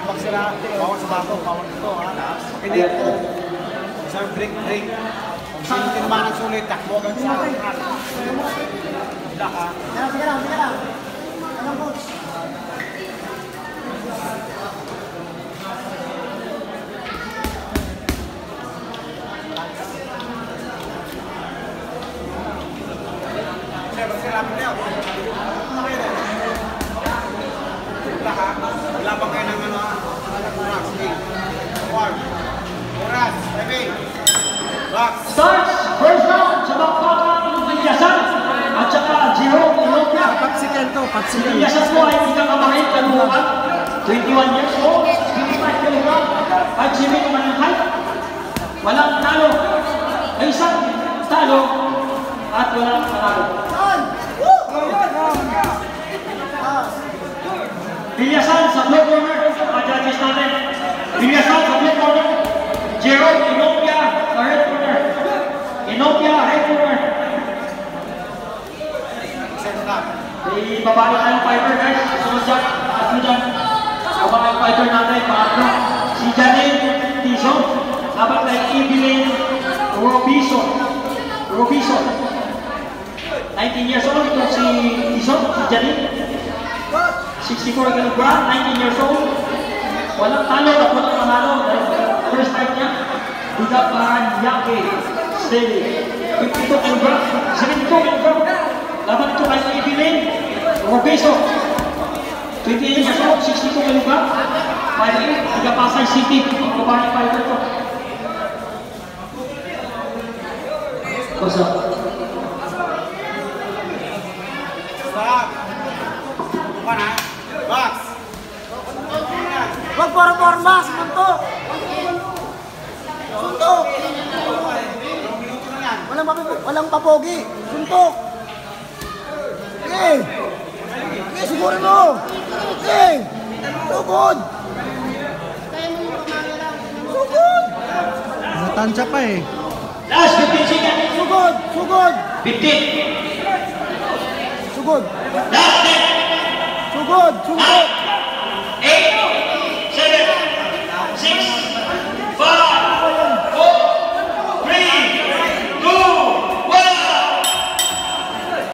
Box sila. Bawal sa bato. Bawal ito. Ha? Hindi ito. Isang break break. Kung sino tinamaan ng sulit, takbo agad sa akin. Wala ka. Sige lang, sige lang. Anong coach? Sir, sila mo niya. Ano kayo rin? Wala ka? Wala ba kayo ng ano? Anak mo, Max? Sige. One. First round sa bakbakan ng Yasan at saka Jerome Ilopia. Patsikan to, patsikan. Yasan po ay ikakamahin kanuhan. 21 years old, 55 kilogram, 5 7 naman ang height. Walang talo. Isang talo at walang panalo. Pilyasan sa blue corner, mga judges natin. Pilyasan sa blue corner, Jerome Inopia sa red corner. Inopia, up. May babae tayong fighter guys. Sunod dyan, tatlo dyan. Babae fighter natin, pangatlo. Si Janine Tizon. Laban kay Evelyn Robiso. Robiso. 19 years old, ito si Tizon, si Janine. 64 kilogram, 19 years old. Walang talo at walang panalo. First time niya. Budapan Yake. Steady. 52 kilogram, 72 kilogram. Laban ito kay Evelyn Robeso. 28 years old, 62 kilogram. Fighter, taga Pasay City. Ang babae fighter ko. What's up? Stop. Bukan ha? Box. Wag para forma, suntok. Suntok. Walang papi, walang papogi. Suntok. Okay. Okay, sigurin mo. Okay. Sugod. Sugod. Natansya pa eh. Last 15 seconds. Sugod. Sugod. 15. Sugod. Last 10. Sugod. Sugod.